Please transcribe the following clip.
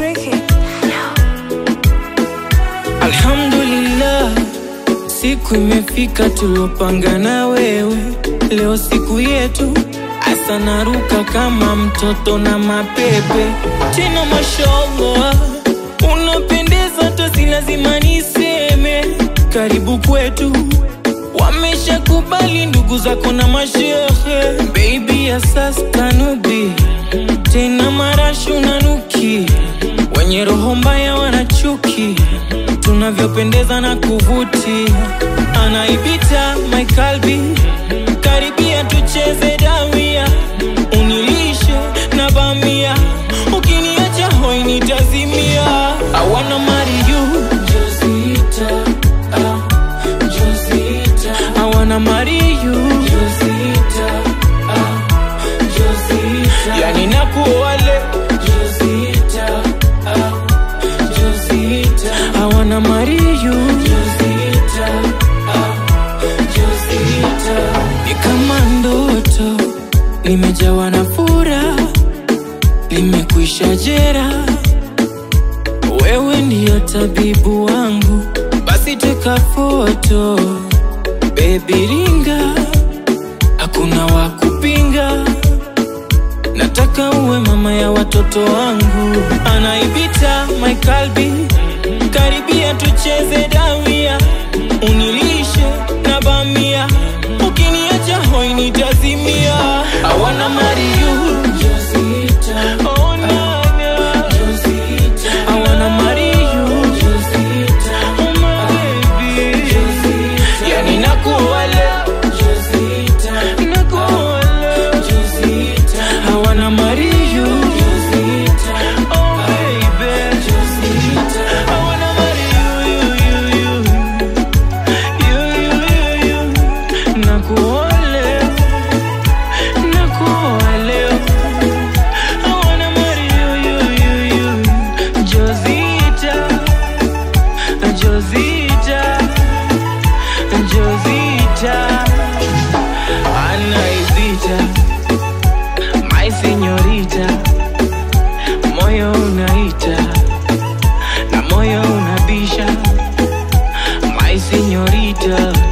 tricky. Alhamdulillah, siku imefika tuliopanga na wewe, leo siku yetu. Asa naruka kama mtoto na mapepe tena, mashallah, unapendeza tosi, lazima niseme karibu kwetu wameshakubali ndugu zako na mashehe, baby ya sasa wenye roho mbaya wanachuki tunavyopendeza na kuvuti anaibita my nimejawa na furaha, nimekwisha jera, wewe ndiyo tabibu wangu, basi teka foto. Baby, ringa, hakuna wa kupinga. Nataka uwe mama ya watoto wangu, anaibita my kalbi, karibia tucheze dawia, señorita.